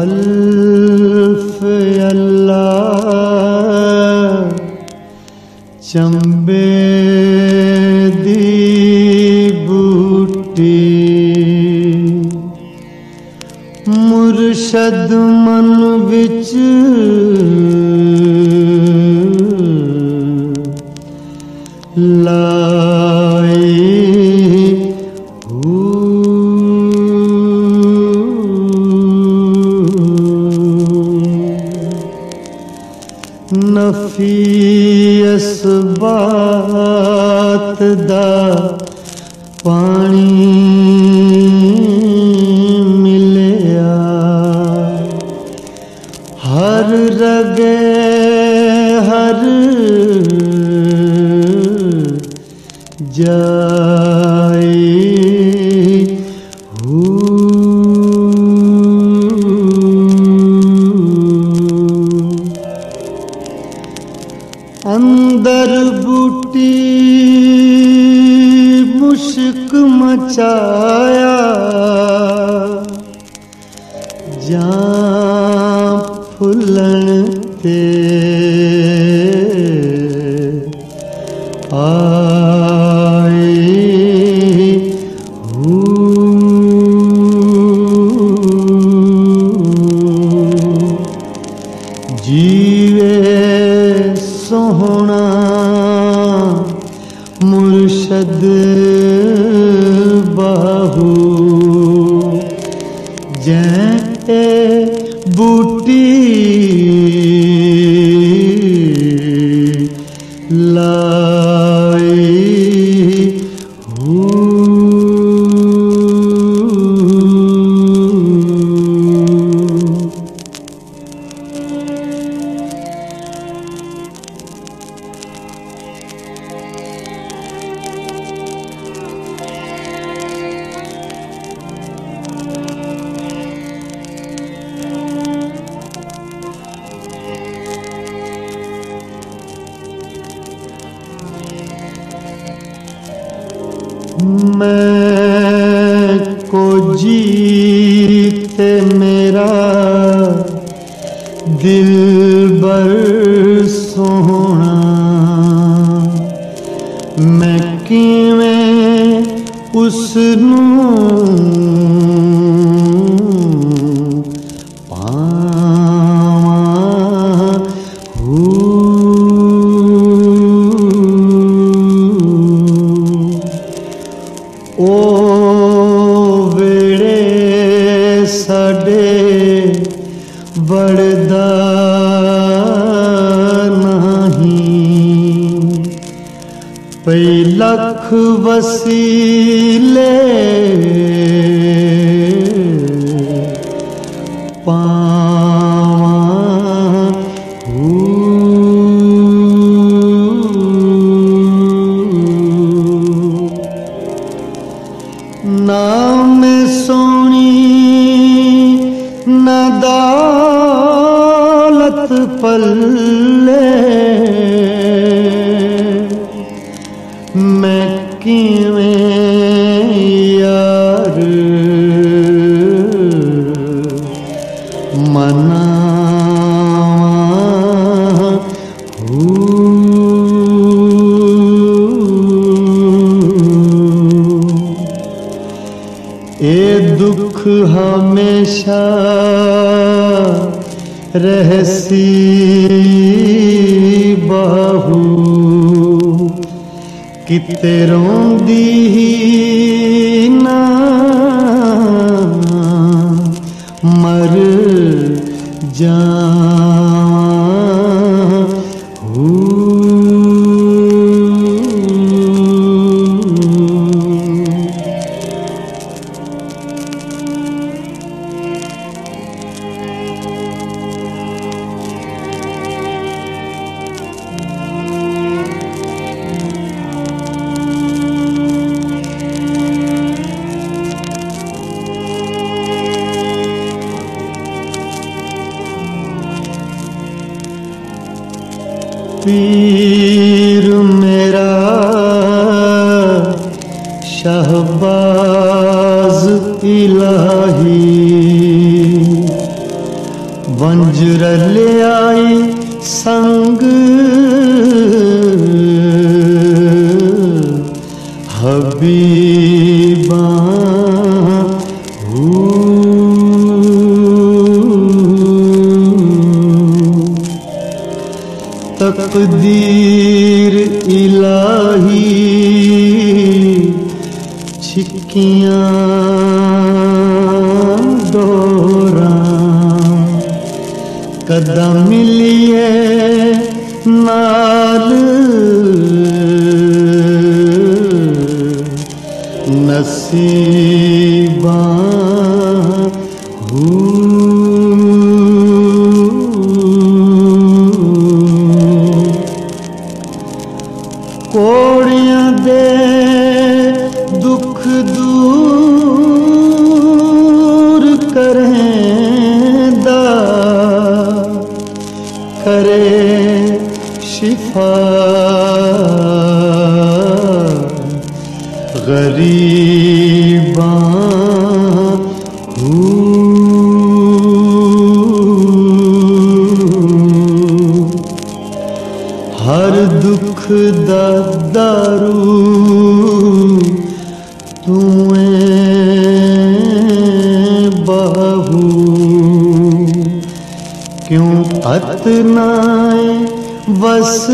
अल्फ अल्लाह चंबे दी बूटी मुर्शद मन बिच ला ਨਫੀ ਇਸ ਬਾਤ ਦਾ ਪਾਣੀ ਮਿਲਿਆ। ਹਰ ਰਗ ਹਰ ਜਾ मचाया। जहाँ फुलन पे जीवे सोहना बाहू जैते बूटी। ਜੀ ਤੇ ਮੇਰਾ ਦਿਲ ਬਰ ਸੋਹਣਾ ਮੈਂ ਕਿਵੇਂ ਉਸ ਨੂੰ पैलख वसीले। पावा नाम सोनी न दालत पल्ले। दुख हमेशा रहसी बहू। किते रोंदी ही ना मर जा हूँ। पीर मेरा शहबाज इलाही। वंजर ले आई संग। हबीबा हूँ। तकदीर इलाही। छिकियाँ दोरा कदम मिलिए नाल। नसीब ਹਰ ਦੁੱਖ ਦਾ ਦਾਰੂ ਤੂੰ ਏ ਬਾਹੂ। ਕਿਉਂ ਅਤਨਾਏ ਬਸ